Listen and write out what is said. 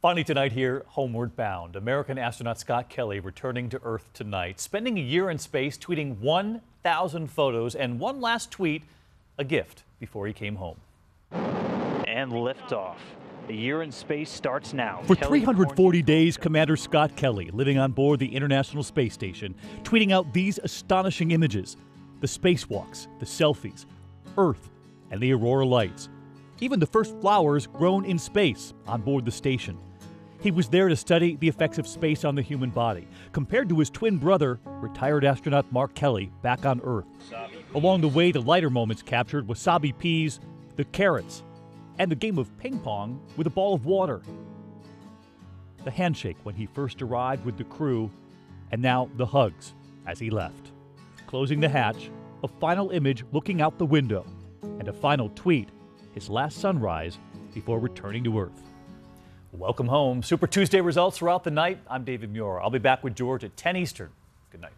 Finally tonight here, homeward bound. American astronaut Scott Kelly returning to Earth tonight, spending a year in space, tweeting 1,000 photos and one last tweet, a gift before he came home. And liftoff. The year in space starts now. For 340 days, Commander Scott Kelly, living on board the International Space Station, tweeting out these astonishing images the spacewalks, the selfies, Earth, and the aurora lights. Even the first flowers grown in space on board the station. He was there to study the effects of space on the human body, compared to his twin brother, retired astronaut Mark Kelly, back on Earth. Along the way, the lighter moments captured wasabi peas, the carrots, and the game of ping pong with a ball of water. The handshake when he first arrived with the crew, and now the hugs as he left. Closing the hatch, a final image looking out the window, and a final tweet, his last sunrise before returning to Earth. Welcome home. Super Tuesday results throughout the night. I'm David Muir. I'll be back with George at 10 Eastern. Good night.